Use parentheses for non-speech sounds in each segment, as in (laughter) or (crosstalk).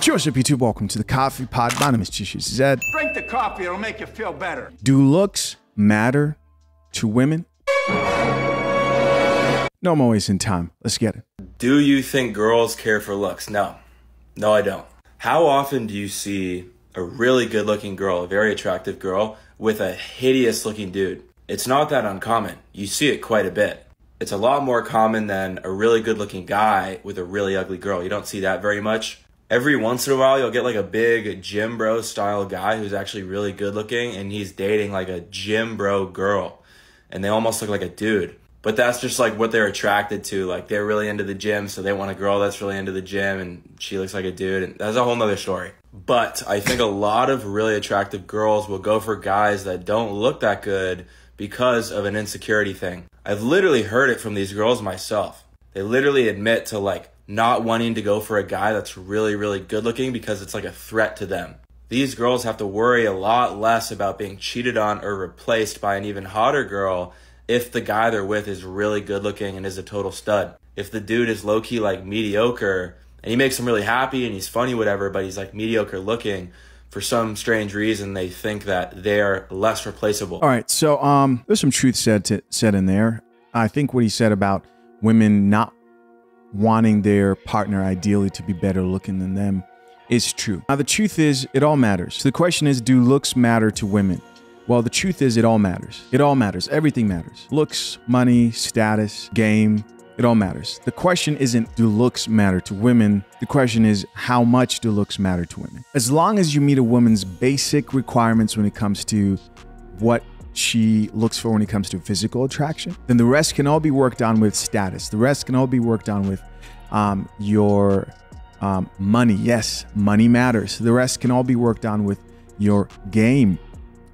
Cheers up, YouTube. Welcome to the Coffee Pod. My name is Chisha Zed. Drink the coffee, it'll make you feel better. Do looks matter to women? No more wasting time. Let's get it. Do you think girls care for looks? No. No, I don't. How often do you see a really good looking girl, a very attractive girl, with a hideous looking dude? It's not that uncommon. You see it quite a bit. It's a lot more common than a really good looking guy with a really ugly girl. You don't see that very much. Every once in a while, you'll get like a big gym bro style guy who's actually really good looking and he's dating like a gym bro girl and they almost look like a dude. But that's just like what they're attracted to. Like they're really into the gym, so they want a girl that's really into the gym and she looks like a dude. And that's a whole nother story. But I think a lot of really attractive girls will go for guys that don't look that good because of an insecurity thing. I've literally heard it from these girls myself. They literally admit to like not wanting to go for a guy that's really, really good looking because it's like a threat to them. These girls have to worry a lot less about being cheated on or replaced by an even hotter girl if the guy they're with is really good looking and is a total stud. If the dude is low key like mediocre and he makes them really happy and he's funny, whatever, but he's like mediocre looking, for some strange reason they think that they're less replaceable. All right, so um, there's some truth said to, said in there. I think what he said about women not wanting their partner ideally to be better looking than them is true. Now the truth is, it all matters. So the question is, do looks matter to women? Well, the truth is, it all matters. It all matters. Everything matters. Looks, money, status, game, it all matters. The question isn't do looks matter to women? The question is how much do looks matter to women? As long as you meet a woman's basic requirements when it comes to what she looks for when it comes to physical attraction, then the rest can all be worked on with status. The rest can all be worked on with um, your um, money. Yes, money matters. The rest can all be worked on with your game,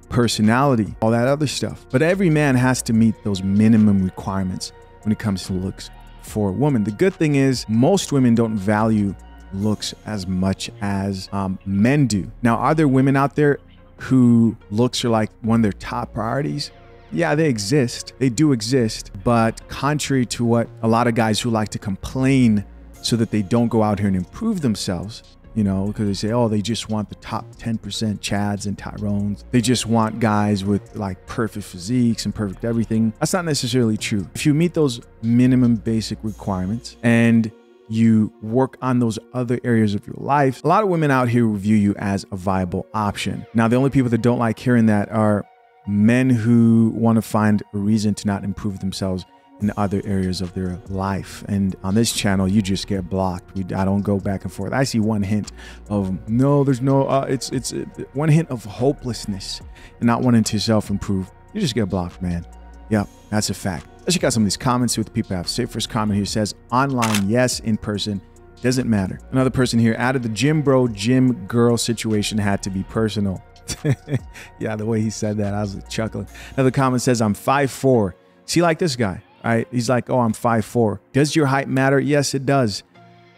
personality, all that other stuff. But every man has to meet those minimum requirements when it comes to looks for a woman. The good thing is, most women don't value looks as much as um, men do. Now, are there women out there who looks are like one of their top priorities? Yeah, they exist. They do exist. But contrary to what a lot of guys who like to complain so that they don't go out here and improve themselves, you know, because they say, oh, they just want the top 10% Chads and Tyrones. They just want guys with like perfect physiques and perfect everything. That's not necessarily true. If you meet those minimum basic requirements and you work on those other areas of your life, a lot of women out here view you as a viable option. Now, the only people that don't like hearing that are men who want to find a reason to not improve themselves in other areas of their life. And on this channel, you just get blocked. We, I don't go back and forth. I see one hint of no, there's no. Uh, it's it's uh, one hint of hopelessness and not wanting to self improve. You just get blocked, man. Yep, that's a fact. Let's check out some of these comments. See what the people have. Say first comment here says online, yes, in person. Doesn't matter. Another person here added the gym bro, gym girl situation had to be personal. (laughs) yeah, the way he said that, I was chuckling. Another comment says, I'm 5'4. See, like this guy. Right? He's like, oh, I'm 5'4. Does your height matter? Yes, it does.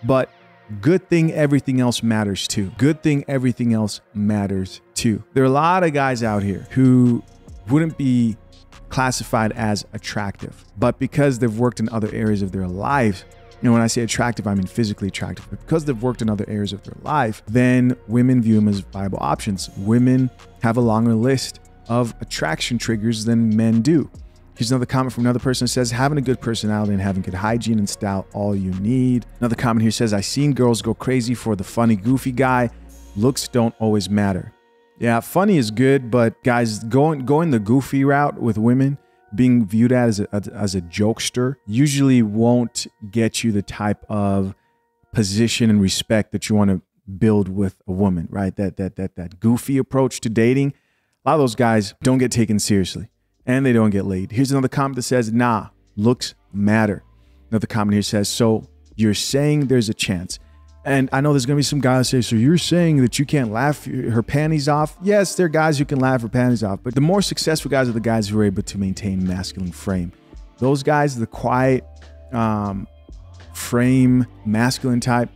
But good thing everything else matters too. Good thing everything else matters too. There are a lot of guys out here who wouldn't be classified as attractive, but because they've worked in other areas of their life, and when I say attractive, I mean physically attractive, but because they've worked in other areas of their life, then women view them as viable options. Women have a longer list of attraction triggers than men do. Here's another comment from another person that says, having a good personality and having good hygiene and style, all you need. Another comment here says, I've seen girls go crazy for the funny, goofy guy. Looks don't always matter. Yeah, funny is good, but guys, going going the goofy route with women, being viewed as a, as a jokester, usually won't get you the type of position and respect that you want to build with a woman, right? That that that that goofy approach to dating. A lot of those guys don't get taken seriously and they don't get laid. Here's another comment that says, nah, looks matter. Another comment here says, so you're saying there's a chance. And I know there's gonna be some guys say, so you're saying that you can't laugh her panties off? Yes, there are guys who can laugh her panties off, but the more successful guys are the guys who are able to maintain masculine frame. Those guys, the quiet um, frame, masculine type,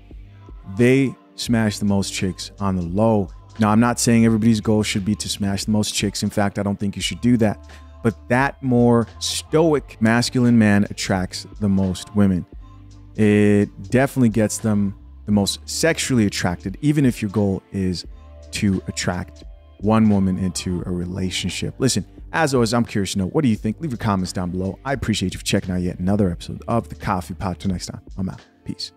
they smash the most chicks on the low. Now, I'm not saying everybody's goal should be to smash the most chicks. In fact, I don't think you should do that but that more stoic masculine man attracts the most women. It definitely gets them the most sexually attracted, even if your goal is to attract one woman into a relationship. Listen, as always, I'm curious to know what do you think? Leave your comments down below. I appreciate you for checking out yet another episode of the Coffee Pod. Till next time, I'm out. Peace.